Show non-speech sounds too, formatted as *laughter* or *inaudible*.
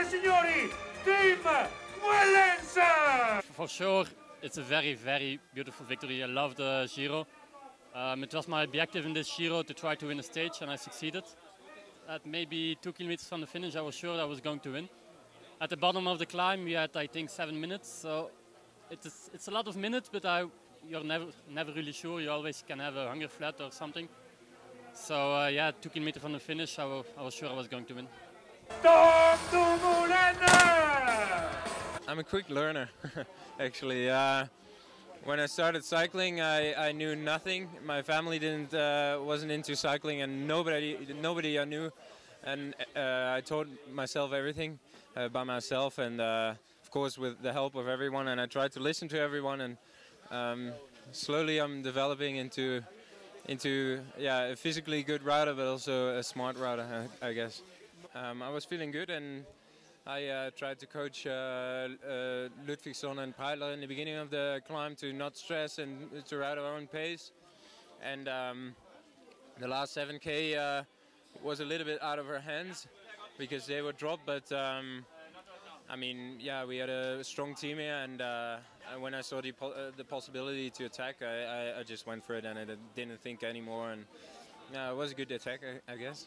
e signori, Team! For sure, it's a very, very beautiful victory. I love the Giro. Um, it was my objective in this Giro to try to win a stage, and I succeeded. At maybe two kilometers from the finish, I was sure I was going to win. At the bottom of the climb, we had, I think, seven minutes. So it's it's a lot of minutes, but I, you're never never really sure. You always can have a hunger flat or something. So uh, yeah, two kilometers from the finish, I, I was sure I was going to win. I'm a quick learner, *laughs* actually. Uh, when I started cycling, I, I knew nothing. My family didn't uh, wasn't into cycling, and nobody nobody I knew, and uh, I taught myself everything uh, by myself, and uh, of course with the help of everyone. And I tried to listen to everyone, and um, slowly I'm developing into into yeah a physically good rider, but also a smart rider, I, I guess. Um, I was feeling good and. I uh, tried to coach uh, uh, Ludvigsson and Preidler in the beginning of the climb to not stress and to ride our own pace. And um, the last 7k uh, was a little bit out of our hands because they were dropped. But um, I mean, yeah, we had a strong team here, and uh, when I saw the po the possibility to attack, I, I, I, just went for it, and I didn't think anymore. And yeah, it was a good attack, I, I guess.